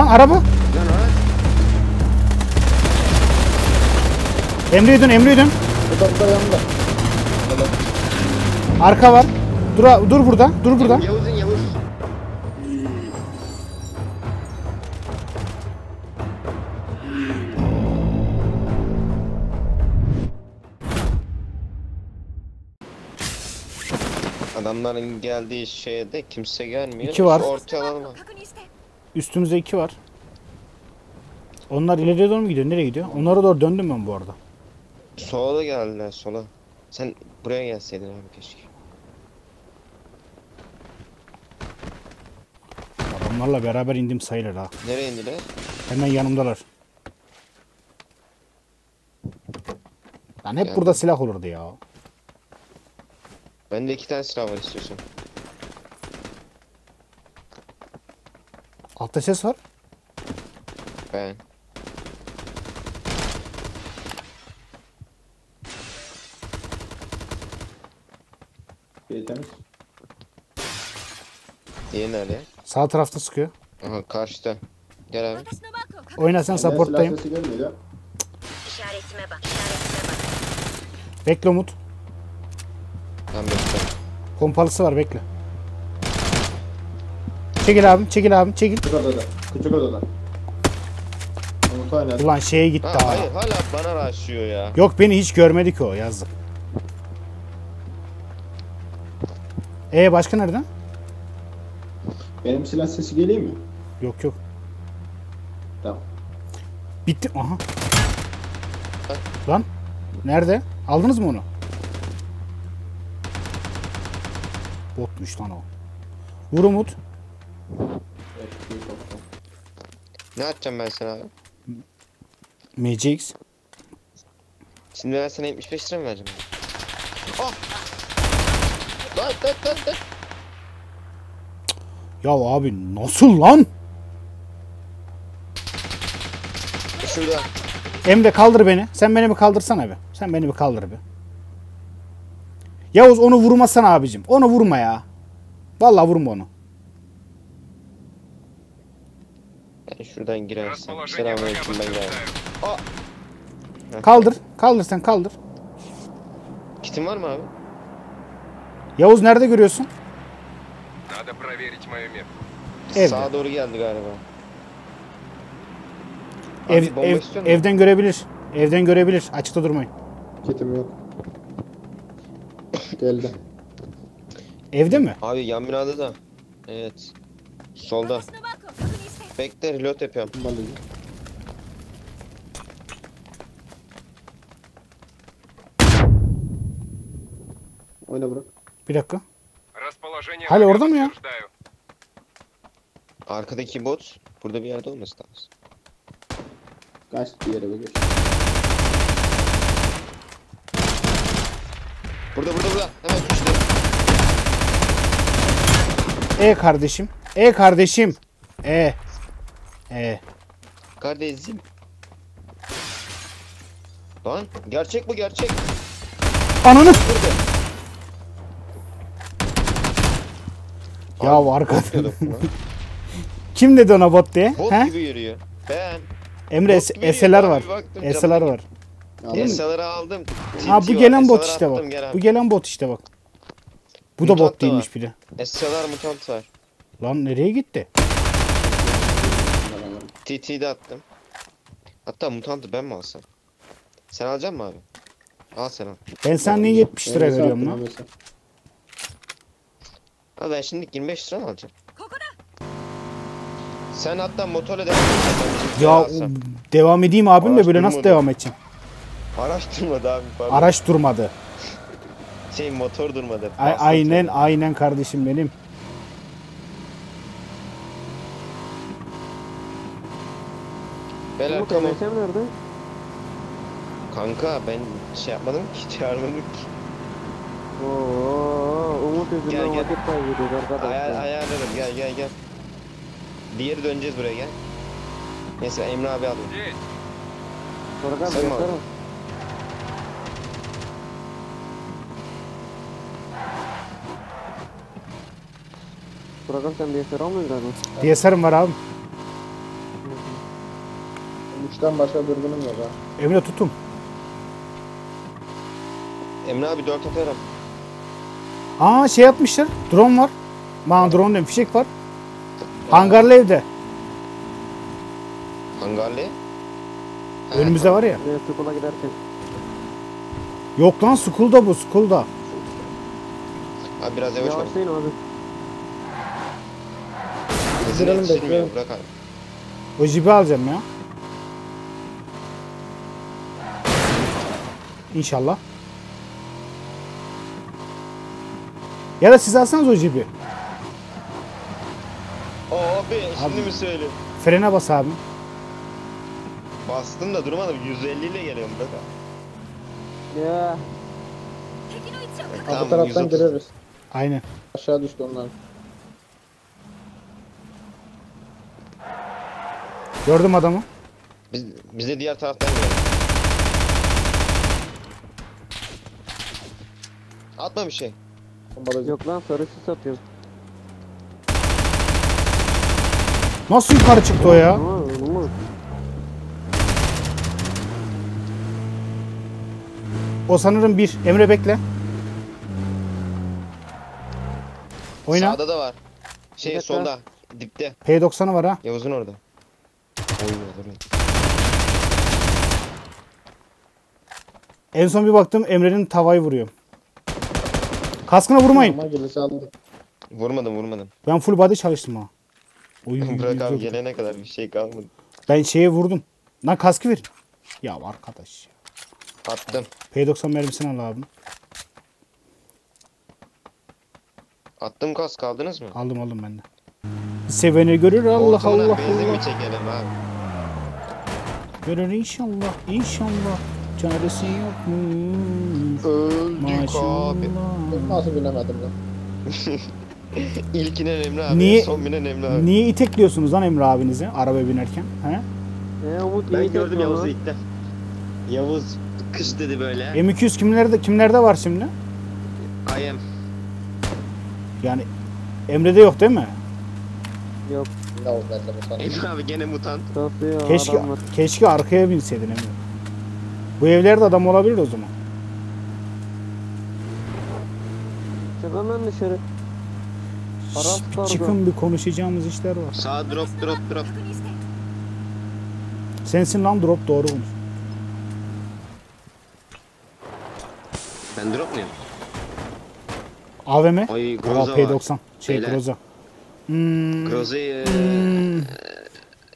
Lan araba. Emre'ye dön Emre'ye dön. Bu da bu da yanında. Arka var. Dur, dur burada. Dur burada. Yavuz'un Yavuz. Adamların geldiği şeyde kimse gelmiyor. İki var. Ortaya alalım. Üstümüzde iki var. Onlar ileriye doğru mu gidiyor? Nereye gidiyor? Onlara doğru döndüm ben bu arada. Sola geldiler sola. Sen buraya gelseydin abi keşke. Adamlarla beraber indim sayılır ha. Nereye indiler? Hemen yanımdalar. Lan hep Geldim. burada silah olurdu ya. Bende iki tane silah var istiyorsan. Altta ses var. Ben. Şey temiz. Diğeri? Sağ tarafta sıkıyor. Aha karşıda. Gel abi. Oyna sen supporttayım. İşaretime bak. İşaretime bak. Bekle Umut. Ben bekliyorum. Pompalısı var bekle. Çekil abim çekil abim çekil. Küçük odada. Küçük odada. Umut oynadı. Ulan şeye gitti Ha, ha. hayır hala bana raşlıyor ya. Yok beni hiç görmedi ki o yazdı. E başka nereden? Benim silah sesi geliyor mu? Yok yok. Tamam. Bitti. Aha. Lan. Nerede? Aldınız mı onu? Botmuş lan o. Vur Umut. Ne atacağım ben sana abi? MCX. Şimdi ben sana 75 lira mı vereceğim? Oh! Lan lan lan lan! Ya abi nasıl lan? Şurada. Emre kaldır beni. Sen beni bir kaldırsana be. Sen beni bir kaldır be. Yavuz onu vurmasana abicim. Onu vurma ya. Vallahi vurma onu. Ben şuradan girersem. Расположение врага Selamünaleyküm ben geldim. подтверждаю. Kaldır. Kaldır sen kaldır. Kitin var mı abi? Yavuz nerede görüyorsun? Надо проверить мою метку. Evde. Sağa doğru geldi galiba. Abi Ev, bomba ev- istiyor musun? evden görebilir. Evden görebilir. Açıkta durmayın. Kitim yok. Geldi. Evde mi? Abi yan binada da. Evet. Solda. 私 Bekle reload yapıyorum. Balayı. Oyna bırak. Bir dakika. Hala orada mı ya? Arkadaki bot burada bir yerde olması lazım. Kaç bir yere bakıyor. Burada burada burada. Hemen düştü. E kardeşim. E kardeşim. E. E. Kardeşim. Lan gerçek bu gerçek. Ananı. Ya korkuyordum lan. Kim dedi ona bot diye? Bot He? gibi yürüyor. Ben. Emre bot es- gibi SLR yürüyor. var. Camına var. SLR'ı aldım. Ha bu var, gelen bot işte bak. Bu gelen bot işte bak. Bu da bot değilmiş var. de. SLR mutant var. Lan nereye gitti? TT'yi de attım. Hatta mutantı ben mi alsam? Sen alacak mı abi? Al sen al. Ben sen niye 70 lira veriyorum lan? abi sen. Ben şimdi 25 lira mı alacağım? Sen hatta motorla devam. Ya devam edeyim abim de böyle nasıl devam edeceğim? Araştırmadı abi. Pardon. Araç durmadı. Şey motor durmadı. A- aynen şey. aynen kardeşim benim. Beyler Umut tamam. MSM nerede? Kanka ben şey yapmadım ki çağırmadım ki. Oo, Umut yüzünden Gel, gel. vakit kaybediyoruz arkadaşlar. Ayar, ayarlarım gel gel gel. Bir yere döneceğiz buraya gel. Neyse Emre abi alayım. Evet. Furkan Sen mi göster aldın? Furkan sen DSR almıyorsun galiba. DSR'ım var abi. Üçten başka dürbünüm yok ha. Emre tutun. Emre abi 4 atarım. Aa şey yapmışlar. Drone var. Bana drone diyorum. Fişek var. Hangarlı evde. Hangarlı. Ha, Önümüzde var ya. Ve Tukula giderken. Yok lan school'da bu school'da. Abi biraz yavaş ol. Yavaşlayın abi. Bekliyorum. Bırak abi. O jipi alacağım ya. İnşallah. Ya da siz alsanız o cibi. Abi şimdi mi söyleyeyim? Frene bas abi. Bastım da durmadım. 150 ile geliyorum be. Ya. E, Tamam, bu taraftan 130. gireriz. Aynen. Aşağı düştü onlar. Gördüm adamı. Biz, biz de diğer taraftan geliyoruz. Atma bir şey. Yok lan sarı sis atıyor. Nasıl yukarı çıktı o ya? O sanırım bir. Emre bekle. Oyna. Sağda da var. Şey dakika. solda. Dipte. P90'ı var ha. Yavuz'un orada. Oy olur. En son bir baktım Emre'nin tavayı vuruyor. Kaskına vurmayın. Ama. Vurmadım vurmadım. Ben full body çalıştım ha. Oy, Bırak abi gelene kadar bir şey kalmadı. Ben şeye vurdum. Lan kaskı verin. Ya arkadaş. ya. Attım. P90 mermisini al abi. Attım kas kaldınız mı? Aldım aldım ben de. Seveni görür Allah Hortumuna Allah benzin Allah. mi çekelim abi? Görür inşallah inşallah. Çaresi yok mu? Öldük abi. Nasıl binemedim lan? İlkine Emre abi. Niye- Son binen Emre abi. Niye itekliyorsunuz lan Emre abinizi arabaya binerken? He? E Umut Ben iyi gördüm Yavuz'u lan. ilkten. Yavuz kış dedi böyle. M200 kimlerde kimlerde var şimdi? I am. Yani Emre'de yok değil mi? Yok? Emre abi gene mutant. Keşke keşke arkaya binseydin Emre. Bu evlerde adam olabilir o zaman. Çık hemen dışarı. Şşş, bir çıkın bir konuşacağımız işler var. Sağ drop drop drop. Sensin lan drop doğru bunu. Ben drop muyum? AVM. Ay Groza P90. Şey Beyler. Groza. Hmm. Groza'yı... Hmm.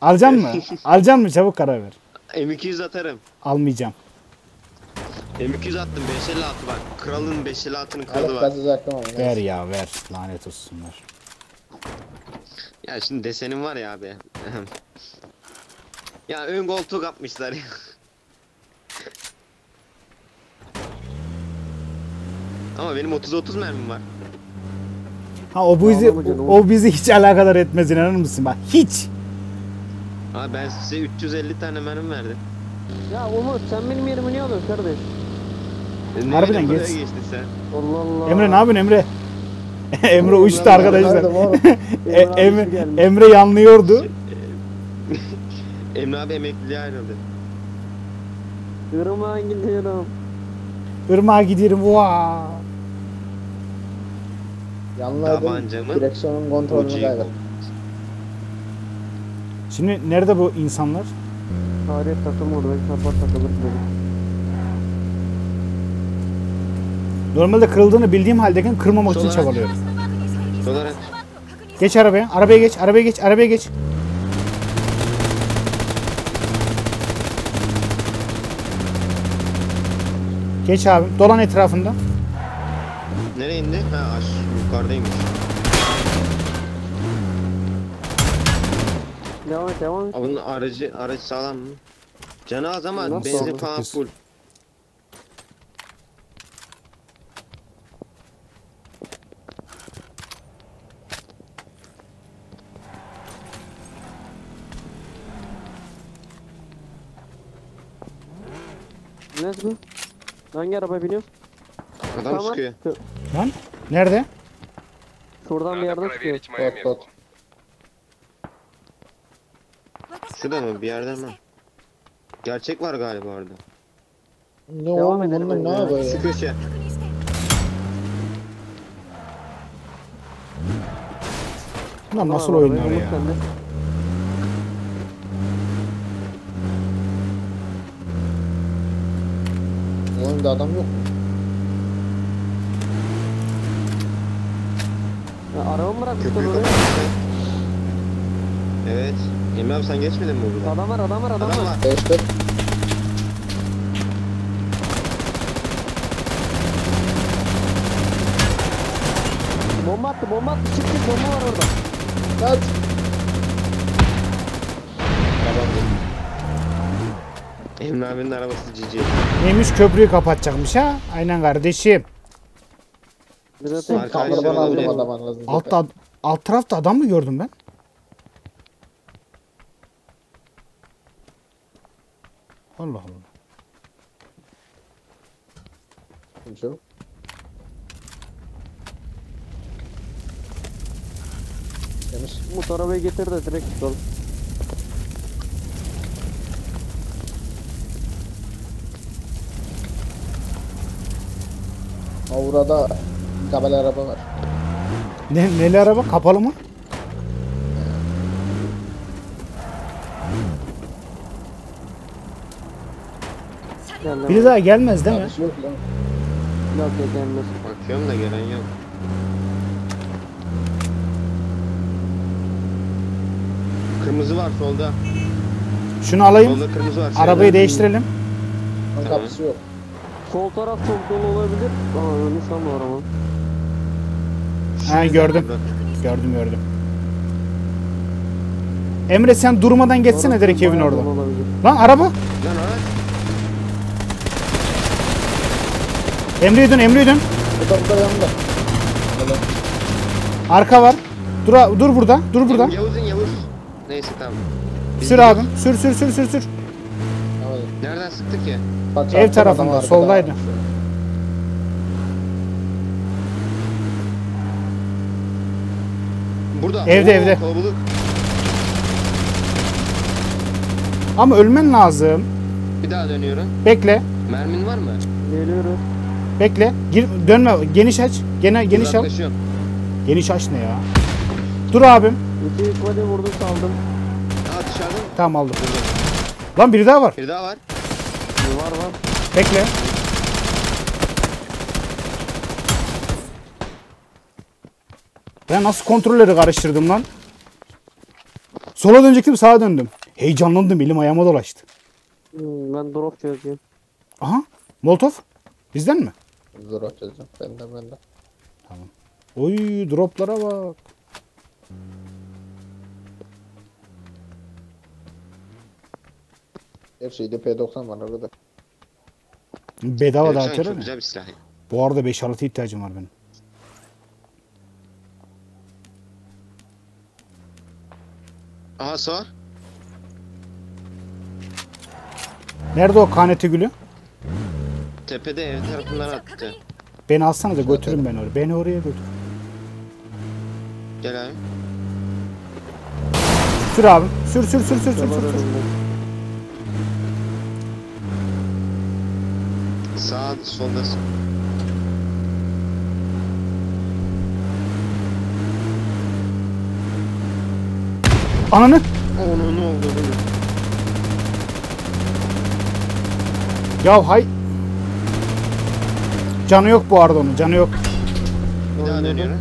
Alacak mı? Alacak mı? Çabuk karar ver. M200 atarım. Almayacağım. M200 attım 556 bak. Kralın 556'nın kralı Alıp var. kaçacaktım ama. Ver ya ver. Lanet olsunlar. Ya şimdi desenim var ya abi. ya ön koltuk atmışlar ya. Ama benim 30-30 mermim var. Ha o bizi o, o bizi hiç alakadar etmez inanır mısın bak hiç. Abi ben size 350 tane mermi verdim. Ya Umut sen benim yerimi niye alıyorsun kardeş? E, Harbiden geç. Allah Allah. Emre ne yapıyorsun Emre? Emre uçtu arkadaşlar. E, Emre Emre, yanlıyordu. Emre abi emekliliğe ayrıldı. Irmağa gidiyorum. Irmağa gidiyorum. Vaa. Tabancamı Direksiyonun kontrolünü kaybettim. Şimdi nerede bu insanlar? Tarih takılmadı. Belki kapat takılır dedim. Normalde kırıldığını bildiğim haldeyken kırmamak Solar için et. çabalıyorum. Solar et. Geç arabaya. Arabaya geç. Arabaya geç. Arabaya geç. Geç abi. Dolan etrafında. Nereye indi? Ha aş yukarıdaymış. Devam et devam et. Abi aracı, aracı sağlam mı? Canı az ama benzin oldu? falan full. Neresi bu? Hangi arabaya biniyoruz? Adam Tamam. sıkıyor. Lan nerede? Şuradan bir yerden çıkıyor. проверить мое Bot место. Şurada mı? Bir yerden mi? Gerçek var galiba orada. Ne Devam oğlum edelim ne hadi ya. yapıyor? Şu köşe. Bunlar nasıl oyunlar ya? De. Oyunda adam yok mu? Ya, araba mı bırakmışlar Köprüyü oraya? kapattı. Evet. Emre abi sen geçmedin mi buradan? Adam var adam var adam, Adam var. var. Geçti. Bomba attı bomba attı çık çık bomba var orada. Kaç. Emre abinin arabası cici. Neymiş köprüyü kapatacakmış ha? Aynen kardeşim. Kameradan aldım adam anladın. Altta, alt tarafta adam mı gördüm ben? Allah Allah. Yok. Temiz. Umut arabayı getir de direkt tutalım. Avra'da kabel araba var. Ne, neli araba? Kapalı mı? Geldi. Biri daha gelmez değil mi? Yok lan. Yok yok gelmez. Bakıyorum da gelen yok. Kırmızı var solda. Şunu alayım. Solda kırmızı var. Arabayı değiştirelim. Kapısı yok. Sol taraf çok dolu olabilir. Aa önü sanmıyor ama. Ha gördüm. Gördüm gördüm. Emre sen durmadan geçsene direkt evin orada. Lan araba. Lan araç. Emre'ye dön Emre'ye dön. Bu da bu da yanında. Öyle. Arka var. Dur, dur burada. Dur burada. Yavuz'un Yavuz. Neyse tamam. Sür abim. Sür sür sür sür sür. Nereden sıktı ki? Kaç Ev arkada tarafında, adam arkada soldaydı. Burada. Evde, evde. Kalabalık. Ama ölmen lazım. Bir daha dönüyorum. Bekle. Mermin var mı? Geliyoruz. Bekle. Gir, dönme. Geniş aç. Gene geniş al. Geniş aç ne ya? Dur abim. İki ifade vurdum saldım. Aa dışarıda mı? Tamam aldım. Lan biri daha var. Bir daha var. Var var. Bekle. Ben nasıl kontrolleri karıştırdım lan? Sola dönecektim sağa döndüm. Heyecanlandım elim ayağıma dolaştı. Hmm, ben drop çözüyorum. Aha. Molotov. Bizden mi? Zor açacağım. Ben de ben de. Oy droplara bak. Her şeyde P90 var arada. Bedava şey da P90 Bu arada 5 6 ihtiyacım var benim. Aha sağ. Nerede o kaneti gülü? Tepede ev tarafından attı. Beni alsana da götürün beni oraya. Beni oraya götür. Gel abi. Sür abi. Sür sür sür sür sür. sür. Sağ soldasın. Ananı. Onun ne oldu bunu? Ya hay. Canı yok bu arada onun. Canı yok. Bir daha dönüyorum.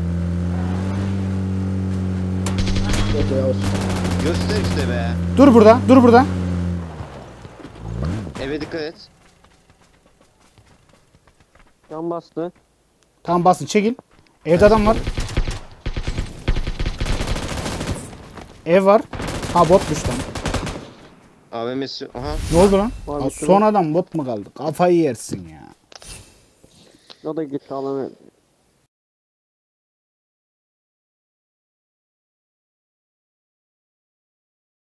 Göster işte be. Dur burada. Dur burada. Eve dikkat et. Can bastı. Tamam basın çekil. Evde adam var. Ev var. Ha botmuş lan. AVM'si. Aha. Ne oldu lan? Sürü. son adam bot mu kaldı? Kafayı yersin ya. O da gitti alamıyor.